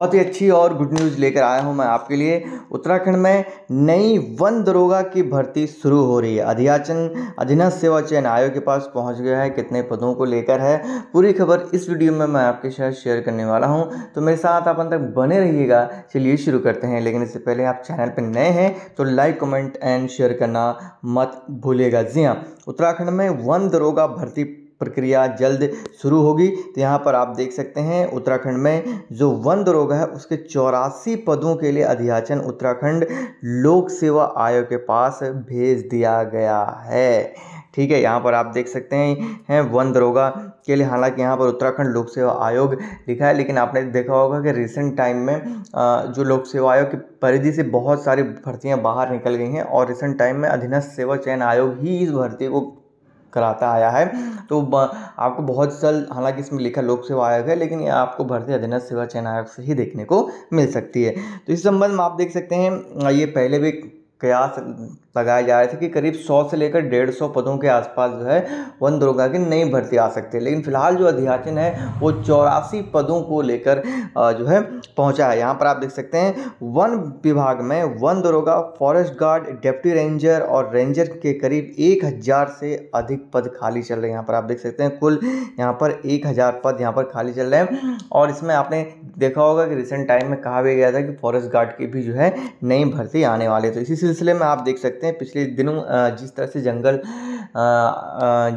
बहुत ही अच्छी और गुड न्यूज़ लेकर आया हूँ मैं आपके लिए। उत्तराखंड में नई वन दरोगा की भर्ती शुरू हो रही है। अधियाचन, अधीनस्थ सेवा चयन आयोग के पास पहुँच गया है, कितने पदों को लेकर है, पूरी खबर इस वीडियो में मैं आपके साथ शेयर करने वाला हूँ। तो मेरे साथ आप अंत तक बने रहिएगा। चलिए शुरू करते हैं, लेकिन इससे पहले आप चैनल पर नए हैं तो लाइक कमेंट एंड शेयर करना मत भूलिएगा। जी हाँ उत्तराखंड में वन दरोगा भर्ती प्रक्रिया जल्द शुरू होगी। तो यहाँ पर आप देख सकते हैं, उत्तराखंड में जो वन दरोगा है, उसके चौरासी पदों के लिए अध्याचन उत्तराखंड लोक सेवा आयोग के पास भेज दिया गया है। ठीक है, यहाँ पर आप देख सकते हैं हैं वन दरोगा के लिए। हालाँकि यहाँ पर उत्तराखंड लोक सेवा आयोग लिखा है, लेकिन आपने देखा होगा कि रिसेंट टाइम में जो लोक सेवा आयोग की परिधि से बहुत सारी भर्तियाँ बाहर निकल गई हैं और रिसेंट टाइम में अधीनस्थ सेवा चयन आयोग ही इस भर्ती को कराता आया है। तो आपको बहुत जल्द, हालाँकि इसमें लिखा लोक सेवा आयोग है, लेकिन ये आपको भर्ती अधीनस्थ सेवा चयन आयोग से ही देखने को मिल सकती है। तो इस संबंध में आप देख सकते हैं, ये पहले भी कयास लगाए जा रहे थे कि करीब 100 से लेकर 150 पदों के आसपास जो है, वन दरोगा की नई भर्ती आ सकती है। लेकिन फ़िलहाल जो अध्याचन है, वो चौरासी पदों को लेकर जो है, पहुँचा है। यहाँ पर आप देख सकते हैं, वन विभाग में वन दरोगा, फॉरेस्ट गार्ड, डेप्टी रेंजर और रेंजर के करीब एक हज़ार से अधिक पद खाली चल रहे हैं। यहाँ पर आप देख सकते हैं, कुल यहाँ पर एक हज़ार पद यहाँ पर खाली चल रहे हैं। और इसमें आपने देखा होगा कि रिसेंट टाइम में कहा भी गया था कि फॉरेस्ट गार्ड की भी जो है, नई भर्ती आने वाली तो इसी सिलसिले में आप देख सकते हैं, पिछले दिनों जिस तरह से जंगल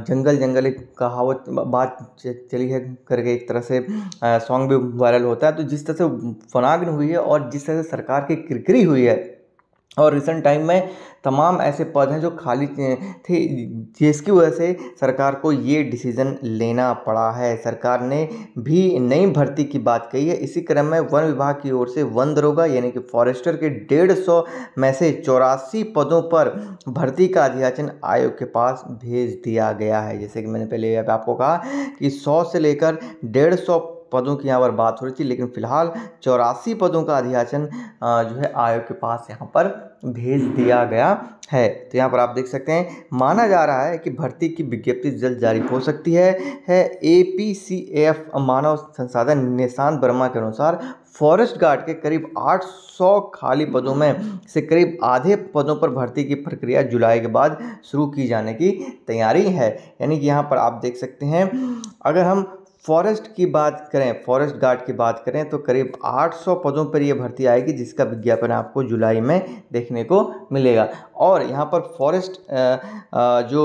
जंगल जंगल एक कहावत, बात चली है करके एक तरह से सॉन्ग भी वायरल होता है। तो जिस तरह से फनाग्न हुई है और जिस तरह से सरकार की किरकिरी हुई है और रिसेंट टाइम में तमाम ऐसे पद हैं जो खाली थे जिसकी वजह से सरकार को ये डिसीज़न लेना पड़ा है। सरकार ने भी नई भर्ती की बात कही है। इसी क्रम में वन विभाग की ओर से वन दरोगा, यानी कि फॉरेस्टर के डेढ़ सौ में से चौरासी पदों पर भर्ती का अध्याचन आयोग के पास भेज दिया गया है। जैसे कि मैंने पहले आपको कहा कि सौ से लेकर डेढ़ सौ पदों की यहाँ पर बात हो रही थी, लेकिन फ़िलहाल चौरासी पदों का अध्याचन जो है आयोग के पास यहाँ पर भेज दिया गया है। तो यहाँ पर आप देख सकते हैं, माना जा रहा है कि भर्ती की विज्ञप्ति जल्द जारी हो सकती है है ए पी सी एफ़ मानव संसाधन निशांत वर्मा के अनुसार फॉरेस्ट गार्ड के करीब 800 खाली पदों में से करीब आधे पदों पर भर्ती की प्रक्रिया जुलाई के बाद शुरू की जाने की तैयारी है। यानी कि यहाँ पर आप देख सकते हैं, अगर हम फॉरेस्ट की बात करें, फॉरेस्ट गार्ड की बात करें तो करीब 800 पदों पर यह भर्ती आएगी, जिसका विज्ञापन आपको जुलाई में देखने को मिलेगा। और यहाँ पर फॉरेस्ट जो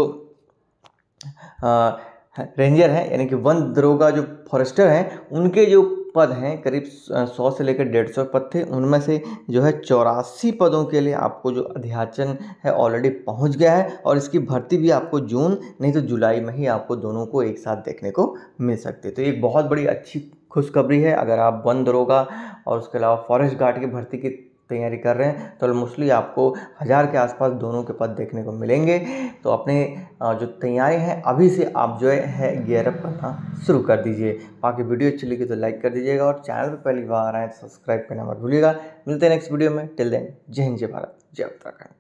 रेंजर हैं, यानी कि वन दरोगा जो फॉरेस्टर हैं, उनके जो पद हैं, करीब सौ, से लेकर डेढ़ सौ पद थे। उनमें से जो है चौरासी पदों के लिए आपको जो अध्याचन है ऑलरेडी पहुँच गया है और इसकी भर्ती भी आपको जून, नहीं तो जुलाई में ही आपको दोनों को एक साथ देखने को मिल सकती है। तो एक बहुत बड़ी अच्छी खुशखबरी है। अगर आप बंद दरोगा और उसके अलावा फॉरेस्ट गार्ड की भर्ती की तैयारी कर रहे हैं। तो मोस्टली आपको हज़ार के आसपास दोनों के पद देखने को मिलेंगे। तो अपने जो तैयारी हैं, अभी से आप जो है गियरअप करना शुरू कर दीजिए। बाकी वीडियो अच्छी लगी तो लाइक कर दीजिएगा और चैनल पर पहली बार आए तो सब्सक्राइब करना मत भूलिएगा। मिलते हैं नेक्स्ट वीडियो में। टिल देन जय हिंद, जय भारत, जय उत्तराखंड।